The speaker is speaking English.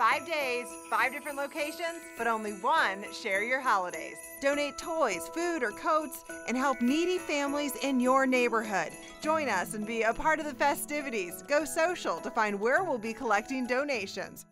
Five days, five different locations, but only one share your holidays. Donate toys, food, or coats and help needy families in your neighborhood. Join us and be a part of the festivities. Go social to find where we'll be collecting donations.